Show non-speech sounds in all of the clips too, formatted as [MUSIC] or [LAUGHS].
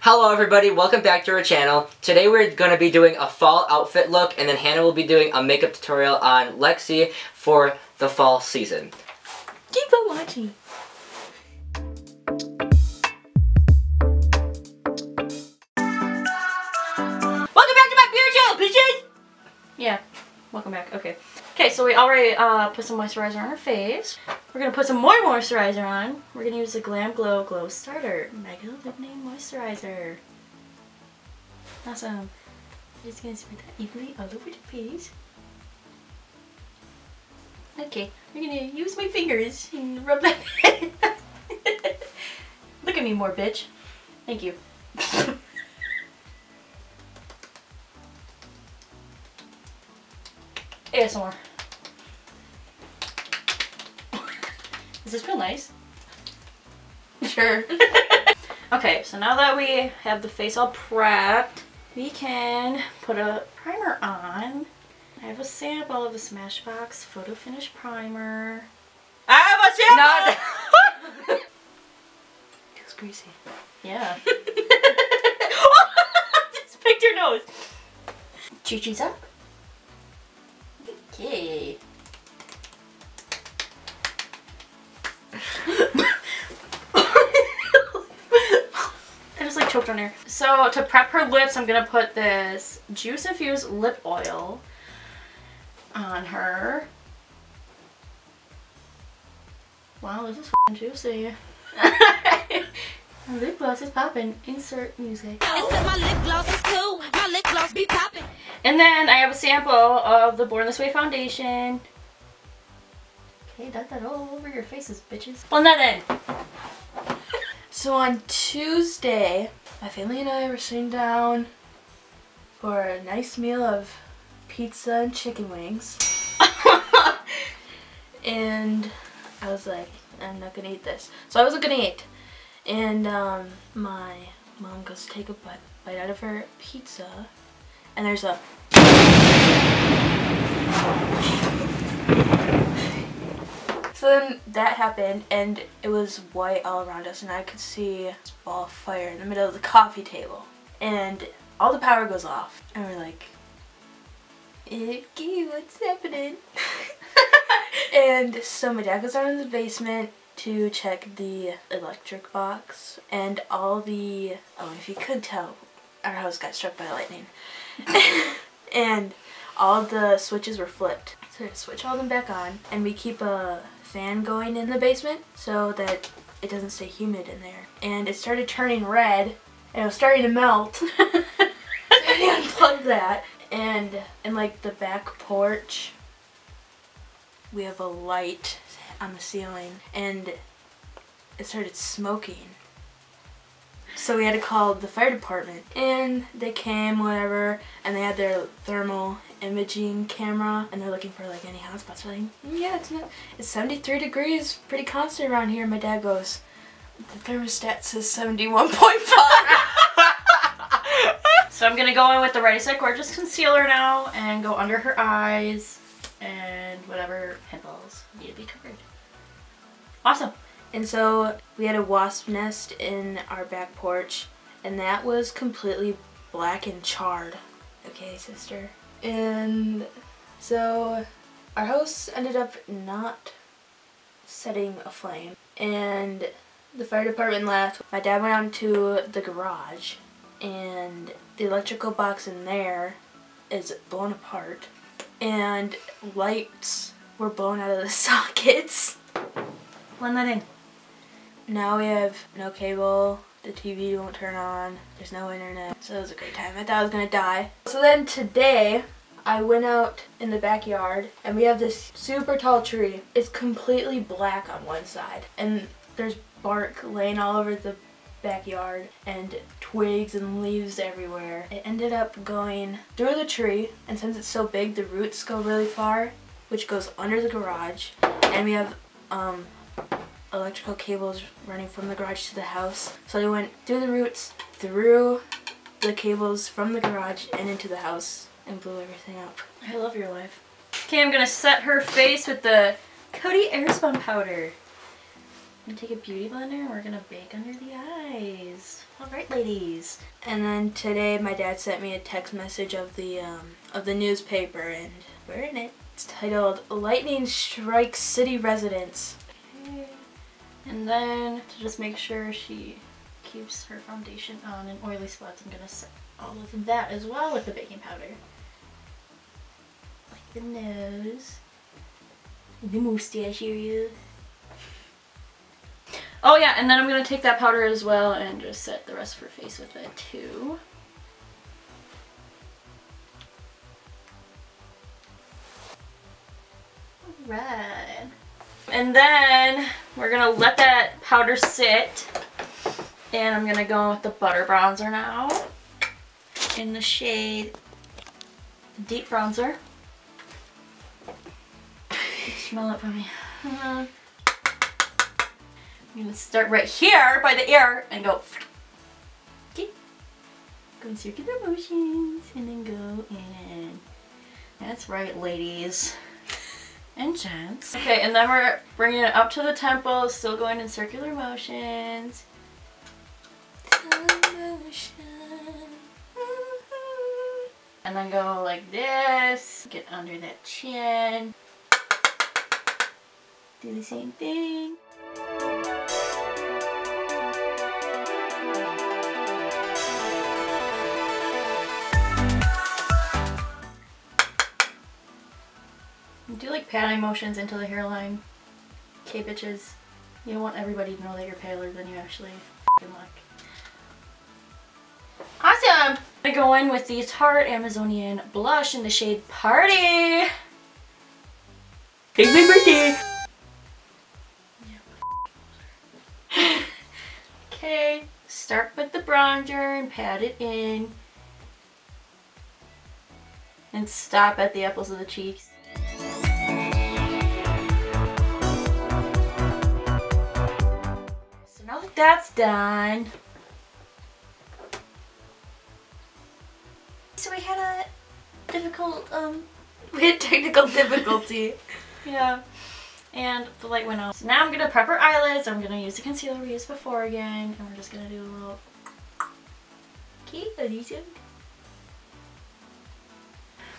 Hello everybody, welcome back to our channel. Today we're going to be doing a fall outfit look and then Hannah will be doing a makeup tutorial on Lexi for the fall season. Keep on watching. Welcome back to my beauty channel, bitches! Yeah, welcome back. Okay. Okay, so we already uh, put some moisturizer on our face. We're going to put some more moisturizer on. We're going to use the Glam Glow Glow Starter Mega Name Moisturizer. Awesome. I'm just going to spread that evenly all over the face. Okay, we're going to use my fingers and rub that [LAUGHS] Look at me more, bitch. Thank you. [LAUGHS] ASMR. Does this feel nice? Sure. [LAUGHS] okay, so now that we have the face all prepped, we can put a primer on. I have a sample of the Smashbox Photo Finish Primer. I have a sample! Feels [LAUGHS] greasy. Yeah. [LAUGHS] Just picked your nose. Chi-chi's up. Okay. I just like choked on air. So to prep her lips, I'm gonna put this juice infused lip oil on her. Wow, this is f***ing juicy. [LAUGHS] My lip gloss is popping. Insert music. my lip gloss is cool. My lip gloss be popping. And then I have a sample of the Born This Way foundation. Okay, dot that all over your faces, bitches. Blend that in. So on Tuesday, my family and I were sitting down for a nice meal of pizza and chicken wings. [LAUGHS] and I was like, I'm not gonna eat this. So I wasn't gonna eat. And um, my mom goes to take a bite, bite out of her pizza and there's a So then that happened and it was white all around us and I could see a ball of fire in the middle of the coffee table. And all the power goes off and we're like, Icky, what's happening? [LAUGHS] and so my dad goes down in the basement to check the electric box and all the, oh if you could tell, our house got struck by lightning. [LAUGHS] and all the switches were flipped. So I switch all them back on and we keep a fan going in the basement so that it doesn't stay humid in there. And it started turning red and it was starting to melt. [LAUGHS] I unplugged that and in like the back porch we have a light on the ceiling and it started smoking. So we had to call the fire department and they came, whatever, and they had their thermal imaging camera and they're looking for like any hot spots. Like, "Mm, yeah, it's not, it's 73 degrees, pretty constant around here. My dad goes, the thermostat says 71.5. [LAUGHS] So I'm gonna go in with the Ready Set Gorgeous concealer now and go under her eyes and whatever pimples need to be covered. Awesome. And so we had a wasp nest in our back porch and that was completely black and charred. Okay, sister. And so our house ended up not setting aflame and the fire department left. My dad went out to the garage and the electrical box in there is blown apart and lights were blown out of the [LAUGHS] sockets. Blend that in. Now we have no cable, the TV won't turn on, there's no internet. So it was a great time. I thought I was gonna die. So then today, I went out in the backyard and we have this super tall tree. It's completely black on one side and there's bark laying all over the backyard and twigs and leaves everywhere. It ended up going through the tree and since it's so big the roots go really far which goes under the garage and we have um, electrical cables running from the garage to the house. So they went through the roots, through the cables from the garage and into the house and blew everything up. I love your life. Okay, I'm gonna set her face with the Coty Airspun powder. I'm gonna take a beauty blender and we're gonna bake under the eyes. All right, ladies. And then today my dad sent me a text message of the um, of the newspaper and we're in it. It's titled Lightning Strikes City Residents. And then to just make sure she keeps her foundation on and oily spots, I'm gonna set all of that as well with the baking powder. Like the nose, the mustache area. Oh yeah, and then I'm gonna take that powder as well and just set the rest of her face with it too. Right. And then we're gonna let that powder sit. And I'm gonna go in with the butter bronzer now. In the shade Deep Bronzer. Smell it for me. Uh, I'm gonna start right here by the ear and go. Okay. Go in circular motions and then go in. That's right, ladies and gents. Okay, and then we're bringing it up to the temple, still going in circular motions. And then go like this, get under that chin. Do the same thing. Like motions into the hairline. Okay, bitches. You don't want everybody to know that you're paler than you actually f***ing look. Awesome! I'm gonna go in with the Tarte Amazonian blush in the shade Party. It's my birthday! Okay, start with the bronzer and pat it in. And stop at the apples of the cheeks. That's done, so we had a difficult, um, [LAUGHS] We had technical difficulty. [LAUGHS] yeah, and the light went out. So now I'm gonna prep her eyelids. I'm gonna use the concealer we used before again, and we're just gonna do a little. Okay, adhesive.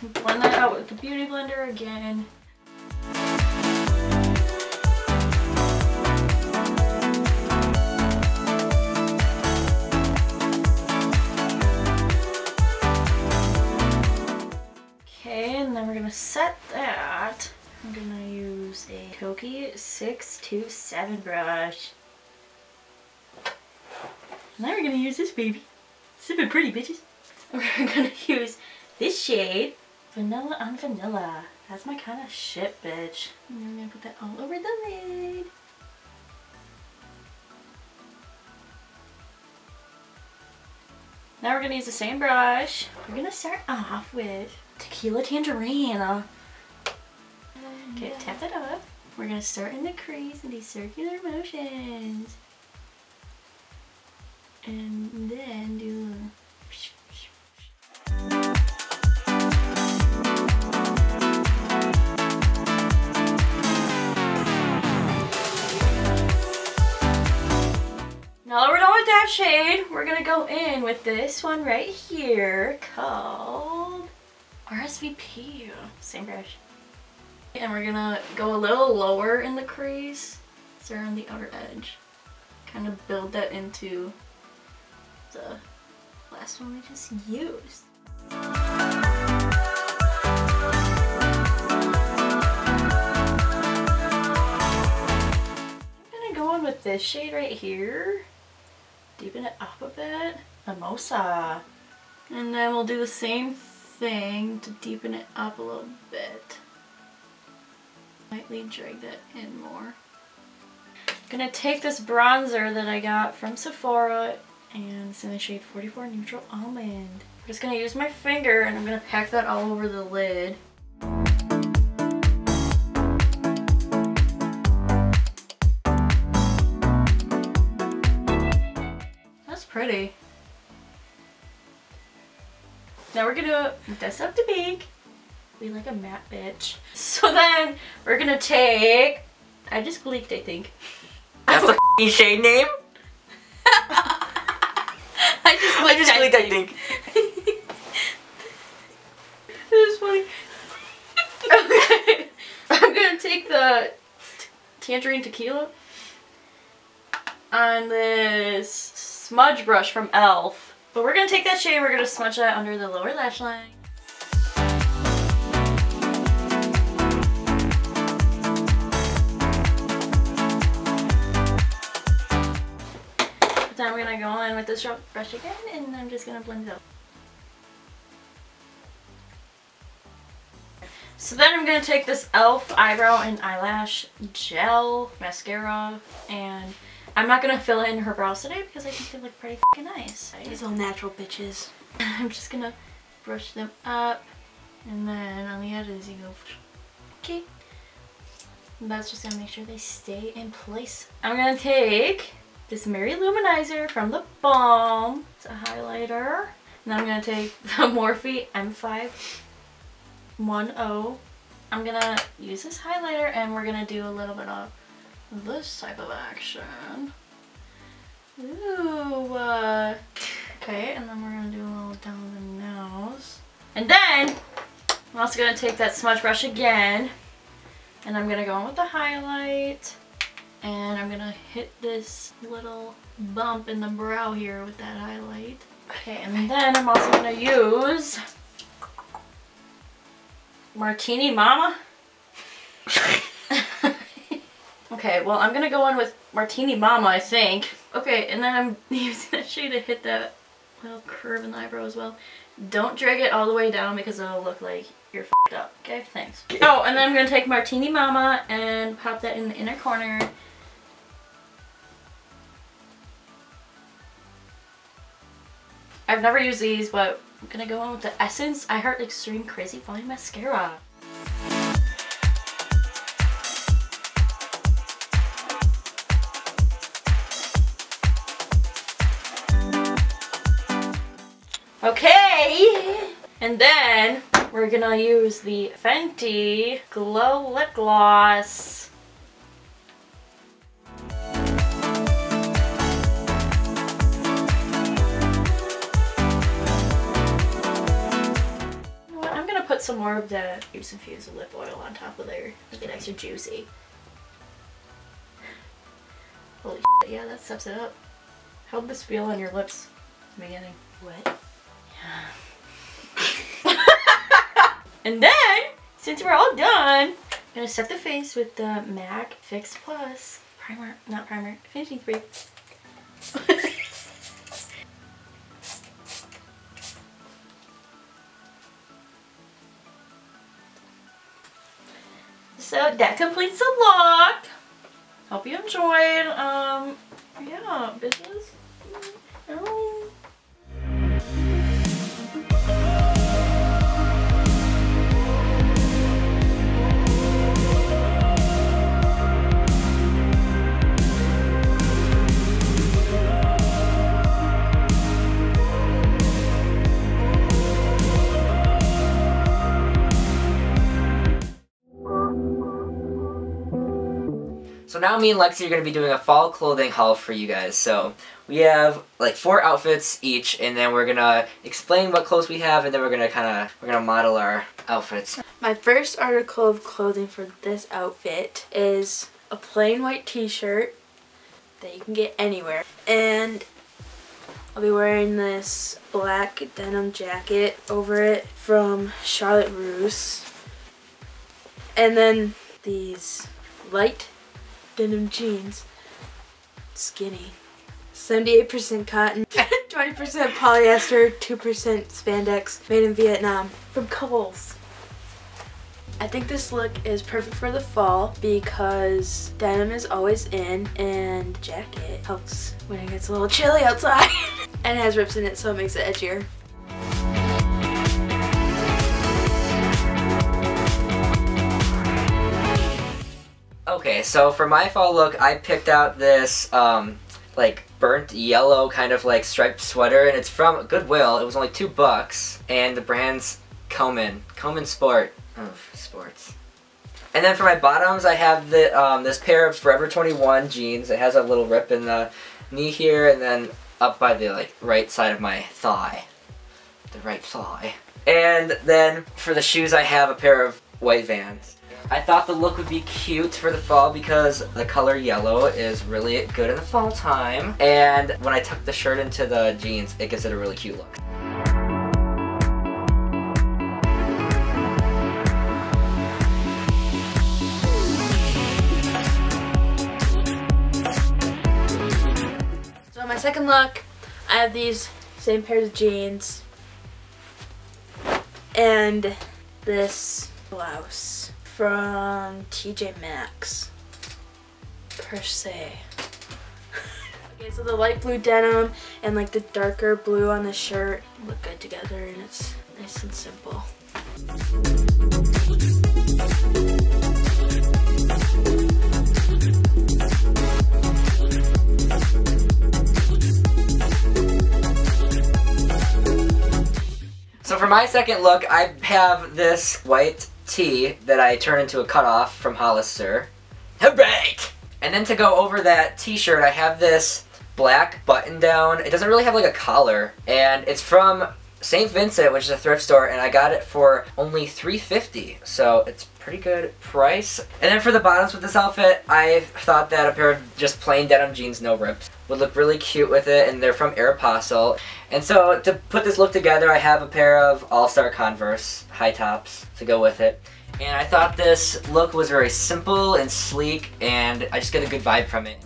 Blend that out with the beauty blender again. Set that. I'm gonna use a Koki 627 brush. Now we're gonna use this baby. Super pretty, bitches. [LAUGHS] We're gonna use this shade, Vanilla on Vanilla. That's my kind of shit, bitch. And then we're gonna put that all over the lid. Now we're gonna use the same brush. We're gonna start off with Tequila Tangerine. Okay, tap that up. We're gonna start in the crease in these circular motions. And then do Now that we're done with that shade, we're gonna go in with this one right here called RSVP. Same brush. And we're gonna go a little lower in the crease, so around the outer edge. Kind of build that into the last one we just used. I'm gonna go in with this shade right here. Deepen it up a bit. Mimosa. And then we'll do the same thing to deepen it up a little bit. Lightly drag that in more. I'm gonna take this bronzer that I got from Sephora and it's in the shade 44 Neutral Almond. I'm just gonna use my finger and I'm gonna pack that all over the lid. That's pretty. Now we're gonna dust up the pink. We like a matte bitch. [LAUGHS] So then we're gonna take, I just leaked I think. [LAUGHS] That's the [LAUGHS] f***ing shade name? I just I just clicked, I think. It was funny. okay. I'm gonna take the tangerine tequila on this smudge brush from e.l.f. But we're gonna take that shade, we're gonna smudge that under the lower lash line. Then we're gonna go in with this brush again, and I'm just gonna blend it out. So then I'm gonna take this e.l.f. eyebrow and eyelash gel mascara, and I'm not gonna fill in her brows today because I think they look pretty fucking nice. These all natural bitches. [LAUGHS] I'm just gonna brush them up, and then on the edges you go. Okay. That's just gonna make sure they stay in place. I'm gonna take this Mary-Lou Manizer from the Balm. It's a highlighter. And then I'm gonna take [LAUGHS] the Morphe M5 10. I'm gonna use this highlighter and we're gonna do a little bit of this type of action. Ooh. Uh, okay, and then we're gonna do a little down the nose. And then I'm also gonna take that smudge brush again and I'm gonna go in with the highlight and I'm gonna hit this little bump in the brow here with that highlight. Okay, and then I'm also gonna use Martini Mama. Okay, well I'm gonna go in with Martini Mama, I think. Okay, and then I'm [LAUGHS] using that shade to hit that little curve in the eyebrow as well. Don't drag it all the way down because it'll look like you're f***ed up. Okay, thanks. Oh, and then I'm gonna take Martini Mama and pop that in the inner corner. I've never used these, but I'm gonna go on with the Essence I Heart Extreme Crazy Volume Mascara. Okay, and then we're gonna use the Fenty Glow Lip Gloss. I'm gonna put some more of the Juice Infused lip oil on top of there, make it extra juicy. Holy shit, yeah, that steps it up. How'd this feel on your lips in the beginning? What? [LAUGHS] And then, since we're all done, I'm gonna set the face with the MAC Fix Plus primer, not primer, finishing spray. [LAUGHS] so that completes the look. Hope you enjoyed. Um, yeah, bitches. So now me and Lexi are going to be doing a fall clothing haul for you guys. So we have like four outfits each, and then we're going to explain what clothes we have, and then we're going to kind of, we're going to model our outfits. My first article of clothing for this outfit is a plain white t-shirt that you can get anywhere. And I'll be wearing this black denim jacket over it from Charlotte Russe. And then these light denim jeans. Skinny. 78% cotton, [LAUGHS] 20% polyester, 2% spandex, made in Vietnam from Kohl's. I think this look is perfect for the fall because denim is always in and jacket helps when it gets a little chilly outside. [LAUGHS] and it has rips in it so it makes it edgier. Okay, so for my fall look, I picked out this um, like burnt yellow kind of like striped sweater, and it's from Goodwill. It was only two bucks, and the brand's Komen, Komen Sport. Oh, sports. And then for my bottoms, I have the um, this pair of Forever 21 jeans. It has a little rip in the knee here, and then up by the like right side of my thigh, the right thigh. And then for the shoes, I have a pair of white Vans. I thought the look would be cute for the fall because the color yellow is really good in the fall time. And when I tuck the shirt into the jeans, it gives it a really cute look. So my second look, I have these same pairs of jeans and this blouse from TJ Maxx per se. okay, so the light blue denim and like the darker blue on the shirt look good together and it's nice and simple. So for my second look, I have this white tee that I turn into a cutoff from Hollister. Alright! And then to go over that t-shirt, I have this black button down. It doesn't really have like a collar. And it's from St. Vincent, which is a thrift store, and I got it for only $3.50. So it's pretty good price. And then for the bottoms with this outfit, I thought that a pair of just plain denim jeans, no rips, would look really cute with it, and they're from Aeropostale. And so to put this look together, I have a pair of All-Star Converse high tops to go with it. And I thought this look was very simple and sleek, and I just get a good vibe from it.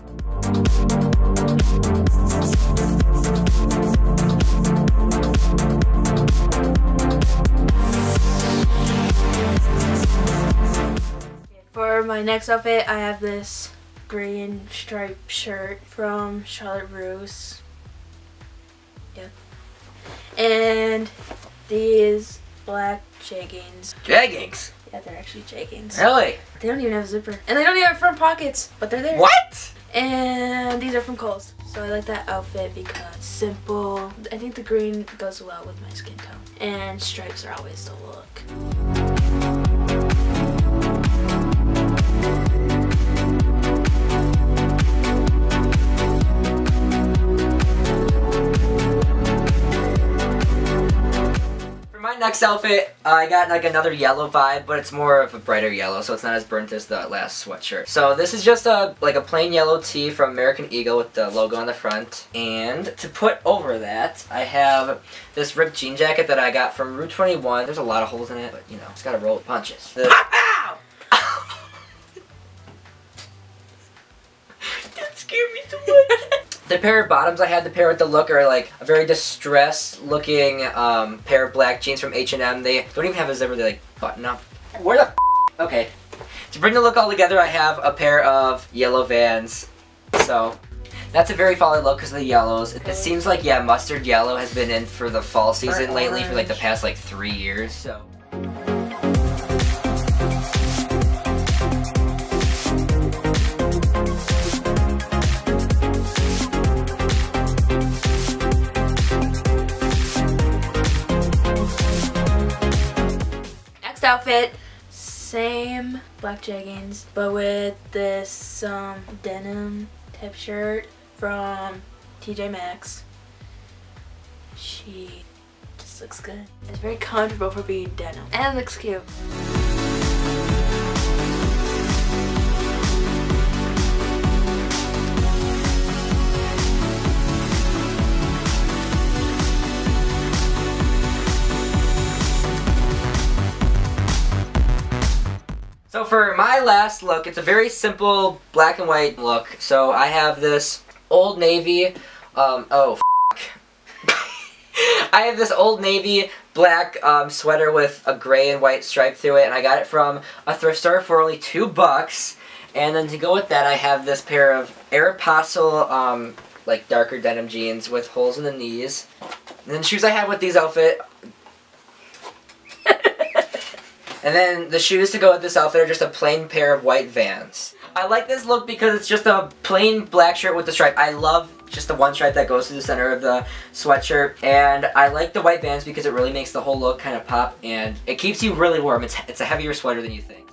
For my next outfit, I have this green striped shirt from Charlotte Russe. Yeah. And these black jeggings. Jeggings? Yeah, they're actually jeggings. Really? They don't even have a zipper. And they don't even have front pockets, but they're there. What? And these are from Kohl's. So I like that outfit because simple. I think the green goes well with my skin tone. And stripes are always the look. Next outfit, I got like another yellow vibe, but it's more of a brighter yellow, so it's not as burnt as the last sweatshirt. So this is just a like a plain yellow tee from American Eagle with the logo on the front. And to put over that, I have this ripped jean jacket that I got from Rue 21. There's a lot of holes in it, but you know, it's got to roll with punches. The- [LAUGHS] that scared me so much. [LAUGHS] The pair of bottoms I had to pair with the look are like a very distressed looking um, pair of black jeans from H&M. They don't even have a zipper, they like button up. Where the f Okay. To bring the look all together, I have a pair of yellow Vans. So, that's a very fall look because of the yellows. It, it seems like, yeah, mustard yellow has been in for the fall season Or lately for like the past like three years. So. Outfit, same black jeggings, but with this um, denim type shirt from TJ Maxx. She just looks good. It's very comfortable for being denim. And looks cute. So for my last look, it's a very simple black and white look. So I have this Old Navy, um, oh, [LAUGHS] I have this Old Navy black um, sweater with a gray and white stripe through it, and I got it from a thrift store for only two bucks. And then to go with that, I have this pair of Aeropostale, um, like darker denim jeans with holes in the knees. And then shoes I have with these outfit And then the shoes to go with this outfit are just a plain pair of white Vans. I like this look because it's just a plain black shirt with the stripe. I love just the one stripe that goes through the center of the sweatshirt. And I like the white Vans because it really makes the whole look kind of pop and it keeps you really warm. It's, it's a heavier sweater than you think.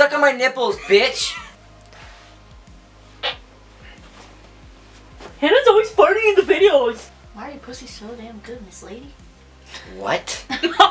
Suck on my nipples, bitch. Hannah's always farting in the videos. Why are your pussy so damn good, Miss Lady? What? [LAUGHS] [LAUGHS]